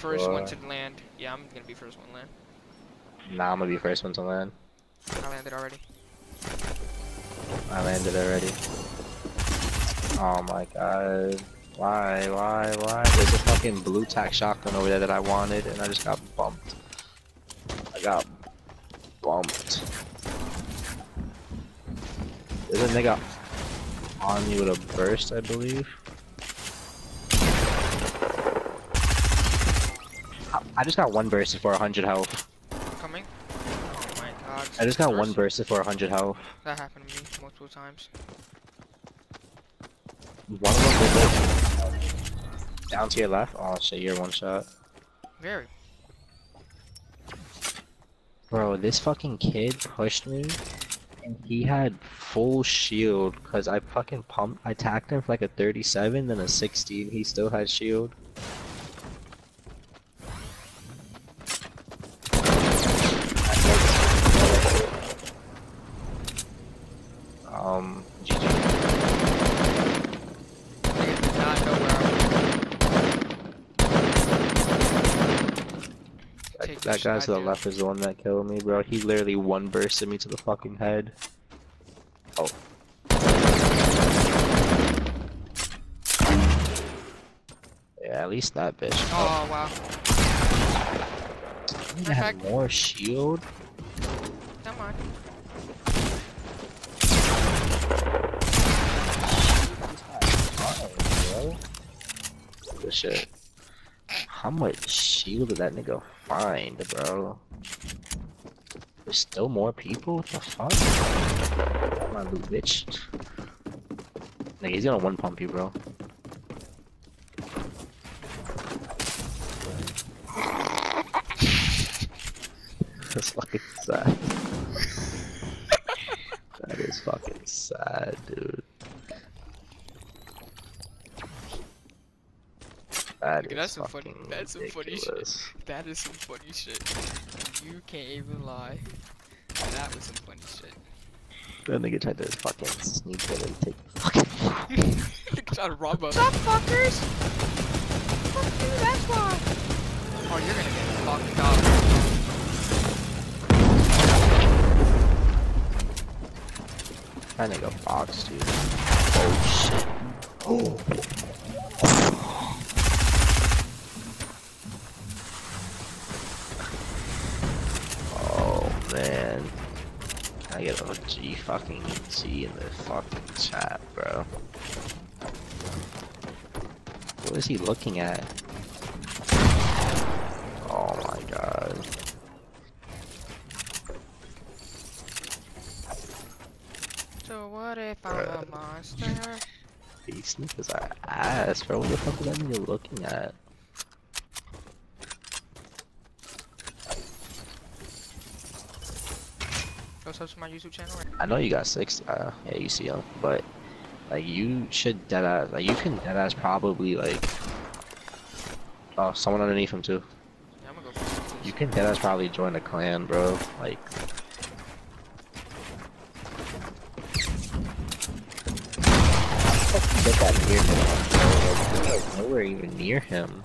First one to land. Yeah, I'm gonna be first one to land. Nah, I'm gonna be first one to land. I landed already. I landed already. Oh my god. Why, why, why? There's a fucking blue tac shotgun over there that I wanted and I just got bumped. I got bumped. There's a nigga on me with a burst, I believe. I- just got one burst for 100 health. Coming. Oh my god. I just got one First- burst for 100 health. That happened to me multiple times. One of them was down to your left. Oh shit, you're one shot. Very. Bro, this fucking kid pushed me and he had full shield because I fucking pumped. I tacked him for like a 37, then a 16. He still had shield. Um, GG. Nigga did not know where I That, Take that the guy to the left is the one that killed me, bro. He literally one bursted me to the fucking head. Oh. Yeah, at least that bitch. Oh, oh. wow. I need to have more shield. Come on. bro. Good shit. How much shield did that nigga find, bro? There's still more people? What the fuck? My loot, bitch. Nigga, he's gonna one pump you, bro. That's fucking sad. that is fucking sad, dude. That Nigga, is that's some funny- that's some funny shit. That is some funny shit. You can't even lie. That was some funny shit. That nigga tried to fucking sneak in and take the fucking. Nigga trying to rob us. What's up, fuckers? Fuck you, that's why. Oh, you're gonna get fucked up. That nigga boxed you. Oh shit. Oh man. I get a G fucking G in the fucking chat, bro. What is he looking at? Oh my god. So what if I'm a monster? These niggas are ass, bro. What the fuck is that nigga looking at? Go sub to my YouTube channel. I know you got six. Uh, yeah, you see him, but like you should dead ass. Like you can dead ass probably like. Oh, someone underneath him too. Yeah, I'm gonna go for. You can dead ass probably join a clan, bro. Like. Get that near him, bro. Like, you're, like, nowhere even near him.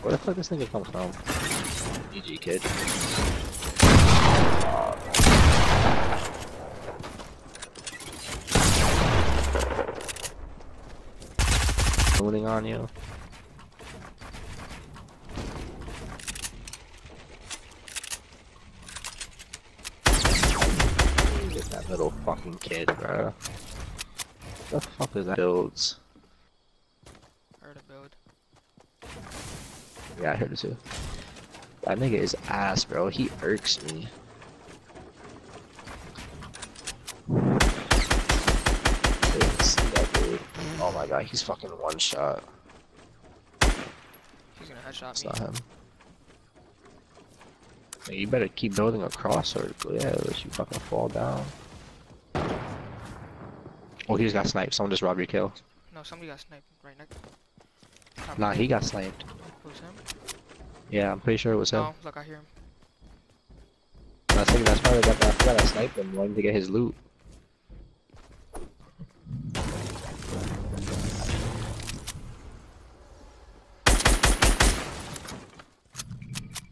Where the fuck this nigga come from? GG kid. Mooning on you. Get that little fucking kid, bro. What the fuck is that builds? Heard a build. Yeah, I heard it too. That nigga is ass, bro. He irks me. Didn't see that dude. Oh my god, he's fucking one shot. He's gonna headshot It's me. not him. You better keep building across or yeah, unless you fucking fall down. Oh, he just got sniped. Someone just robbed your kill. No, somebody got sniped right next. Nah, he got sniped. Who's him? Yeah, I'm pretty sure it was him. Oh, look, I hear him. That's, like, that's probably got that, that sniped him, wanting to get his loot.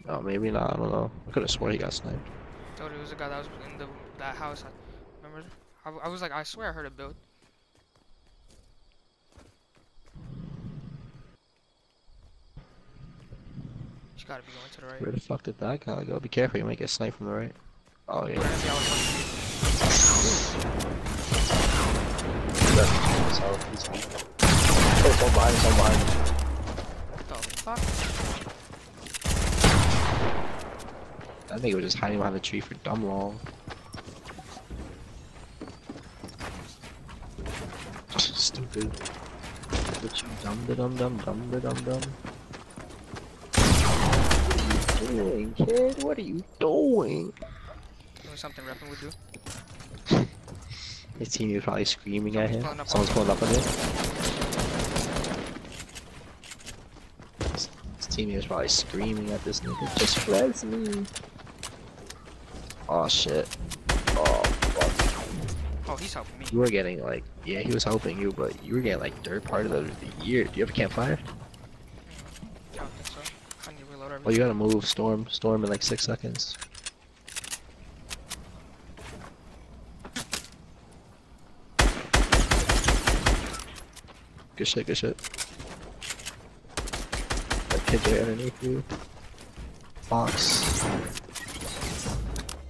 Oh, maybe not. I don't know. I could have swore he got sniped. Told you it was the guy that was in the that house. I, remember? I, I was like, I swear I heard a build. You gotta be going to the right. Where the fuck did that guy go? Be careful, you might get sniped from the right. Oh yeah. Where is he? I was fucking- So he's fine. Oh, it's all behind, it's all behind. What the fuck? Nigga was just hiding behind the tree for dumb long. Stupid. What you dumb da dum dum dum da dum dum. What are you doing, kid? What are you doing? Doing something Reppin would do. His team is probably screaming at him. Pulling up Someone's pulling up on him. His, his team is probably screaming at this nigga. Just res me. Oh shit. Oh fuck. Oh, he's helping me. You were getting like, yeah, he was helping you, but you were getting like third part of the, the year. Do you have a campfire? Mm, I don't think so. I need to reload everything. Well, you gotta move storm, storm in like six seconds. Good shit, good shit. That kid right underneath you. Fox.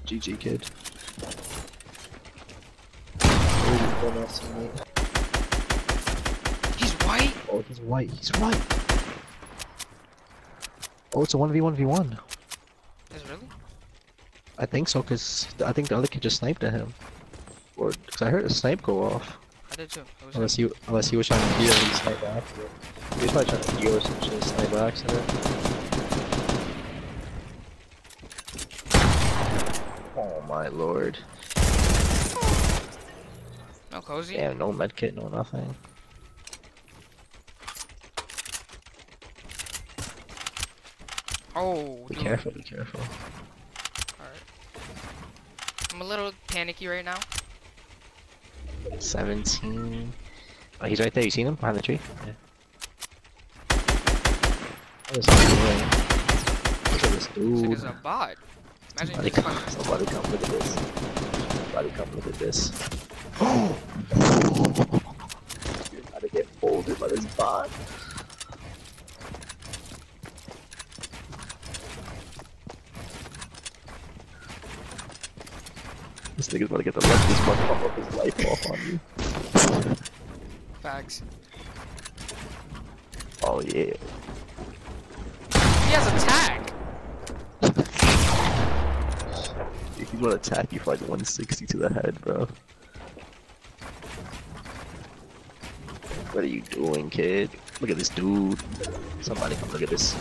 GG kid. One else teammate. He's white. Oh, he's white. He's white. Oh, it's a 1v1v1. Is it really? I think so, because I think the other kid just sniped at him. Or, because I heard a snipe go off. I did too. It was Unless he, unless he was trying to heal and he sniped by accident. He was probably trying to heal or some shit, snipe by accident. Oh my lord. no cozy. Damn, no medkit, no nothing. Oh, Be dude. careful, be careful. Alright. I'm a little panicky right now. 17. Oh, he's right there. You seen him behind the tree? Yeah. This is great. Look at this nigga's a bot. Imagine Somebody you just come, oh, somebody come look at this. Somebody come look at this. You're about to get folded by this bot. This nigga's about to get the luckiest motherfucker of his life off on you. Facts. Oh yeah. He has a tag. He's gonna attack you for like 160 to the head, bro. What are you doing, kid? Look at this dude. Somebody come look at this.